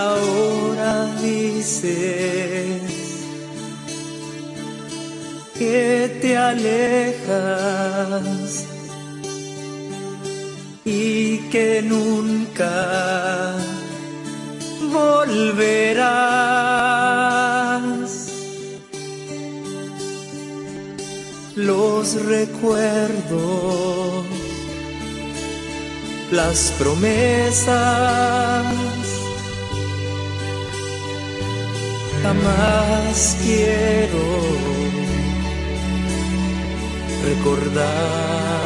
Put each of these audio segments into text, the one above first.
Ahora dices que te alejas y que nunca volverás. Los recuerdos, las promesas, jamás quiero recordar.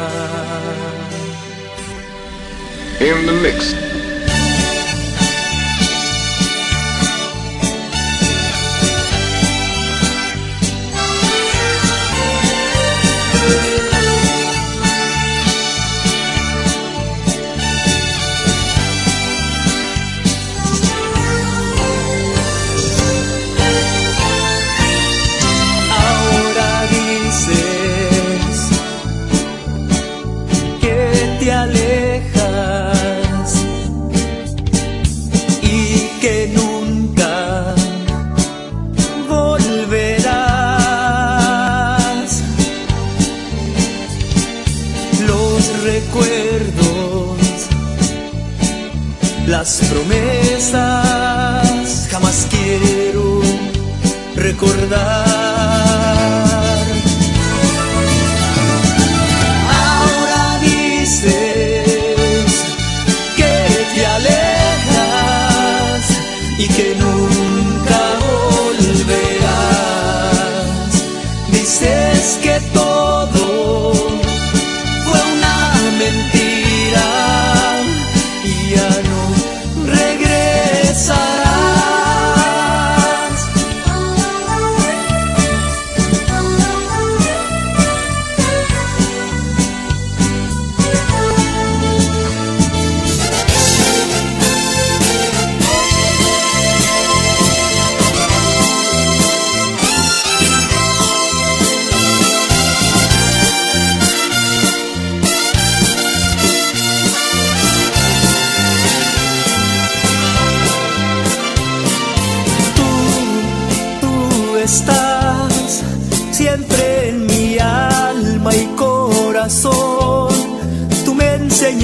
in the mix.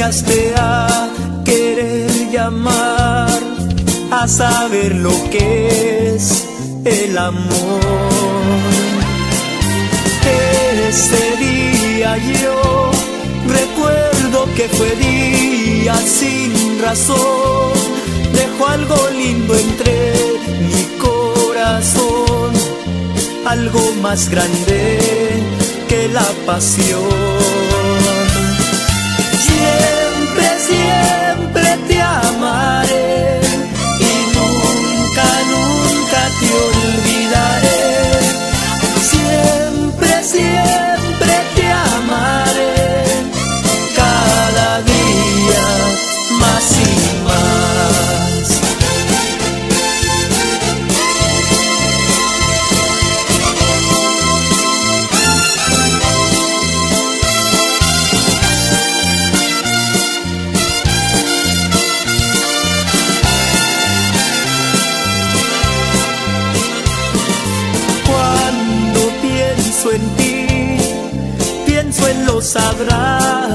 Enseñaste a querer llamar, a saber lo que es el amor. Ese día yo recuerdo que fue día sin razón. Dejó algo lindo entre mi corazón, algo más grande que la pasión. Te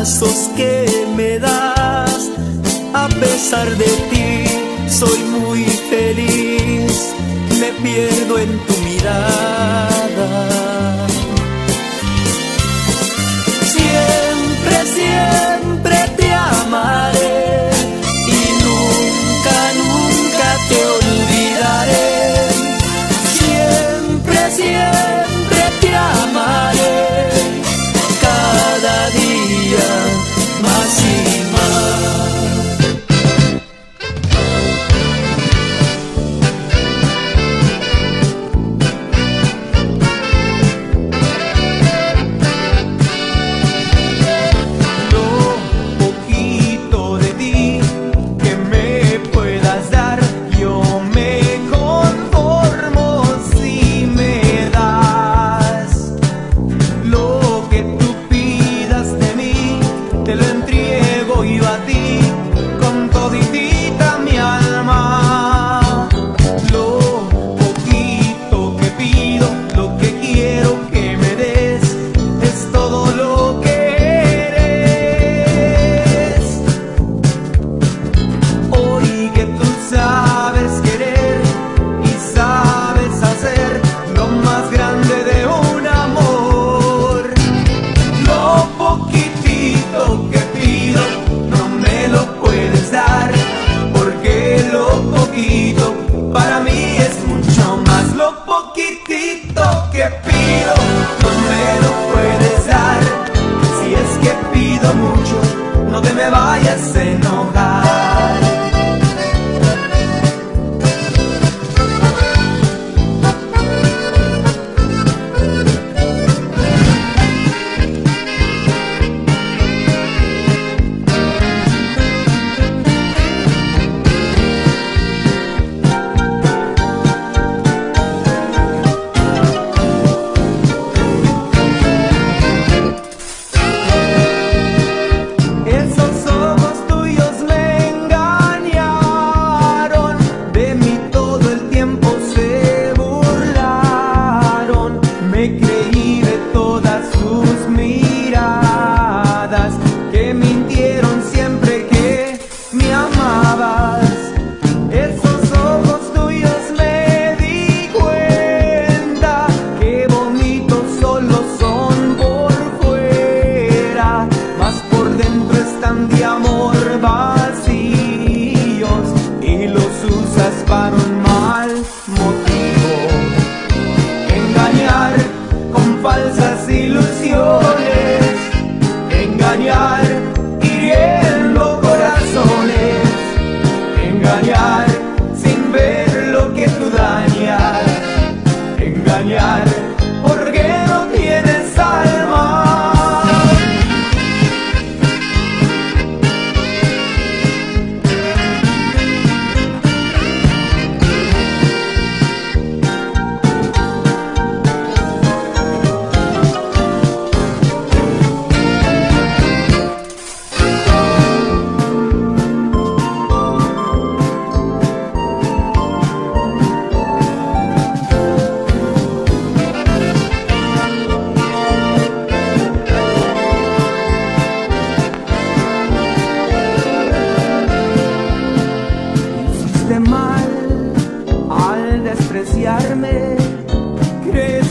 abrazos que me das. A pesar de ti, soy muy feliz, me pierdo en tu mirada.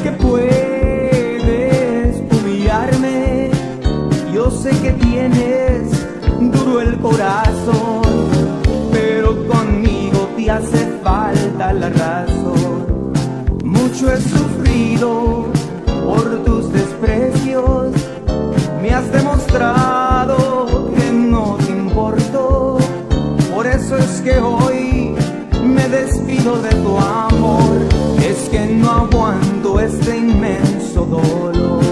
que puedes humillarme, yo sé que tienes duro el corazón, pero conmigo te hace falta la razón. Mucho he sufrido por tus desprecios, me has demostrado que no te importo, por eso es que hoy despido de tu amor, es que no aguanto este inmenso dolor.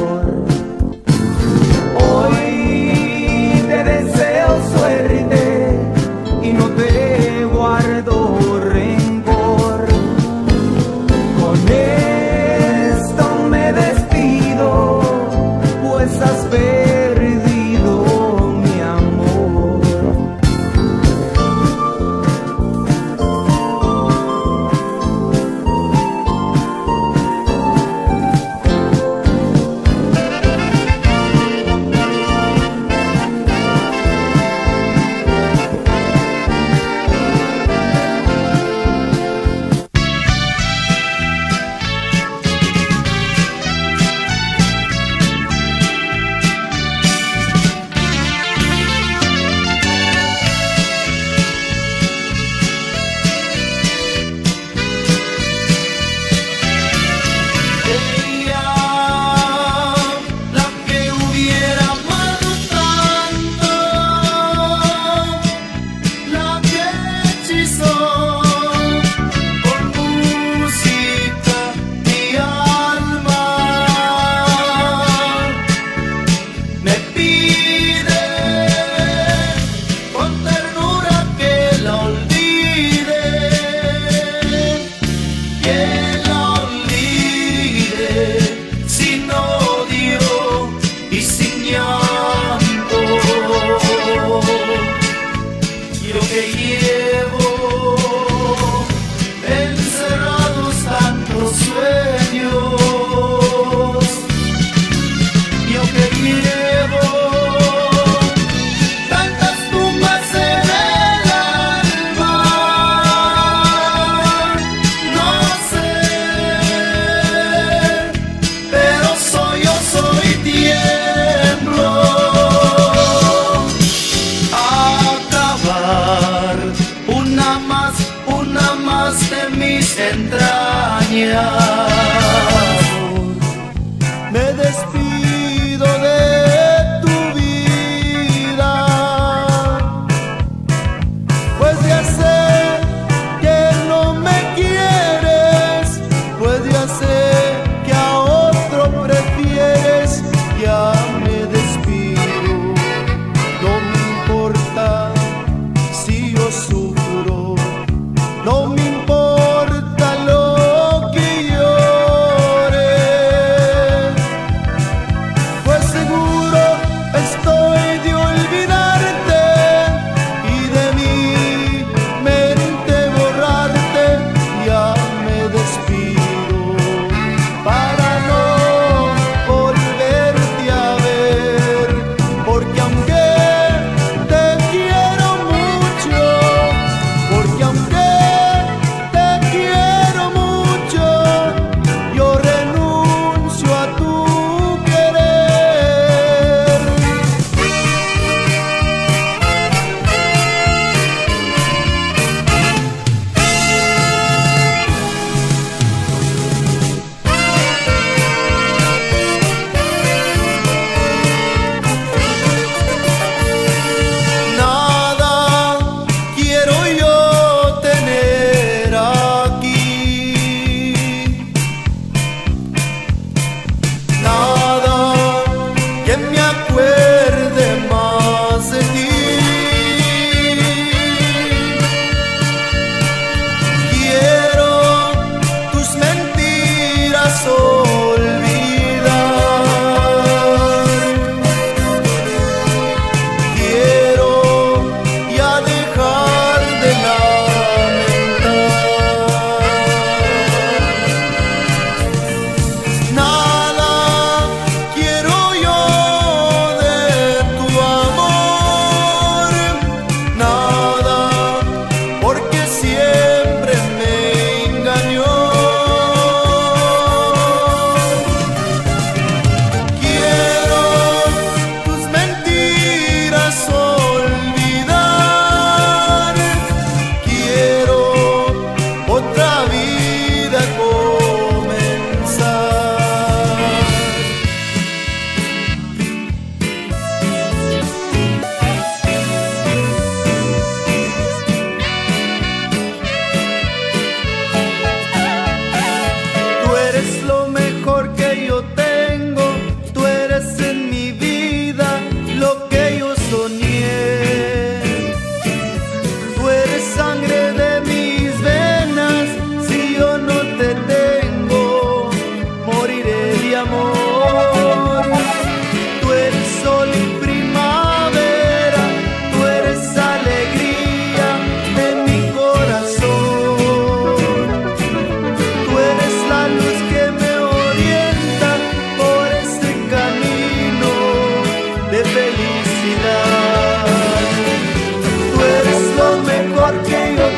呀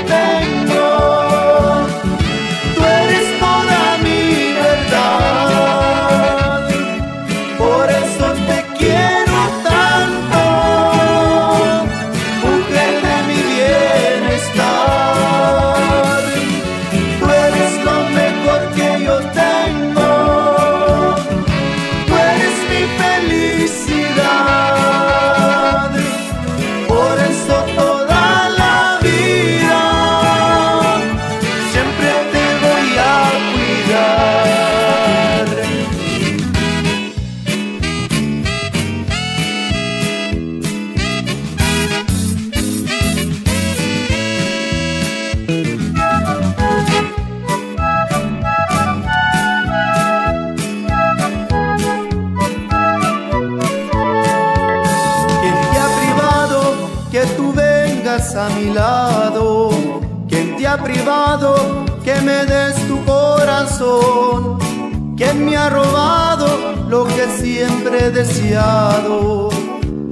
tem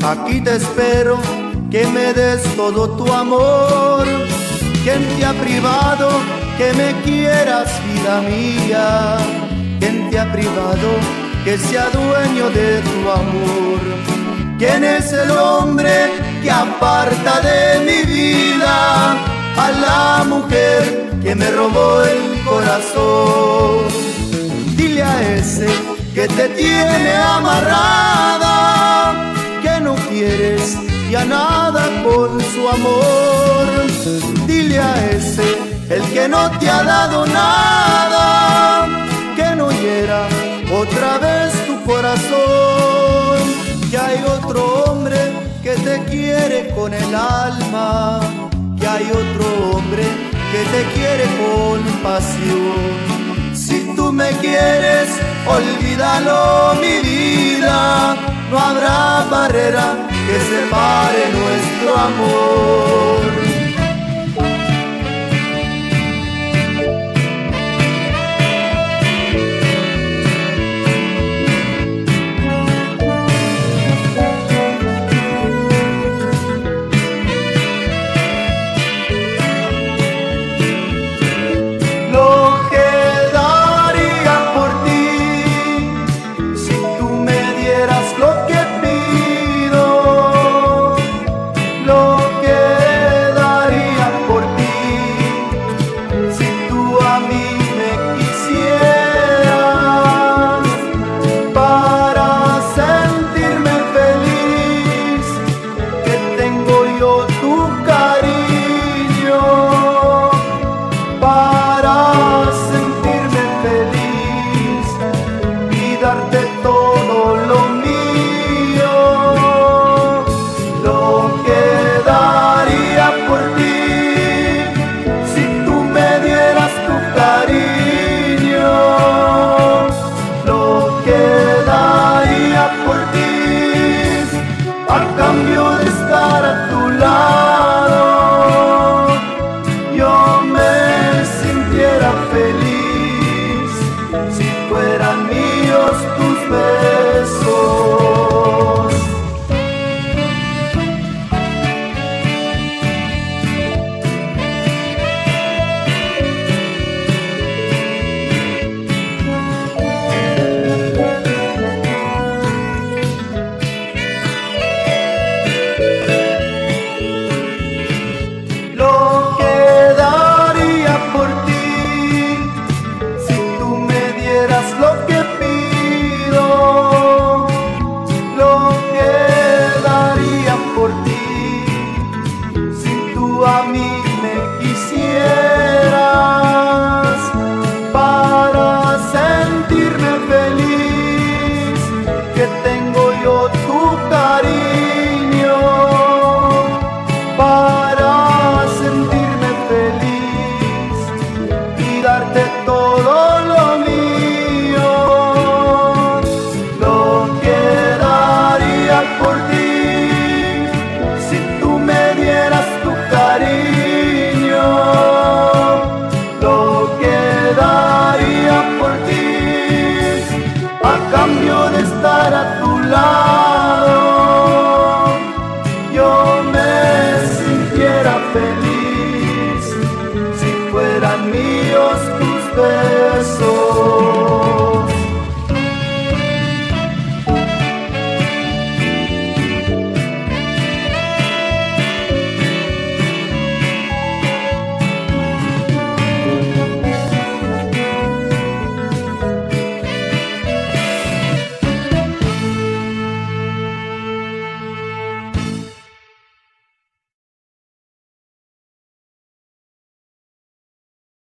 Aquí te espero que me des todo tu amor. ¿Quién te ha privado que me quieras, vida mía? ¿Quién te ha privado que sea dueño de tu amor? ¿Quién es el hombre que aparta de mi vida a la mujer que me robó el corazón? Dile a ese que te tiene amarrada, que no quieres ya nada con su amor. Dile a ese, el que no te ha dado nada, que no hiera otra vez tu corazón. Que hay otro hombre que te quiere con el alma, que hay otro hombre que te quiere con pasión. Si tú me quieres, olvídalo mi vida, no habrá barrera que separe nuestro amor.